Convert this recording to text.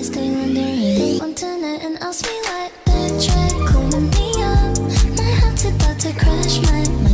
I stay wondering One and I'll be like Backtrack, cooling me up. My heart's about to crash. My mind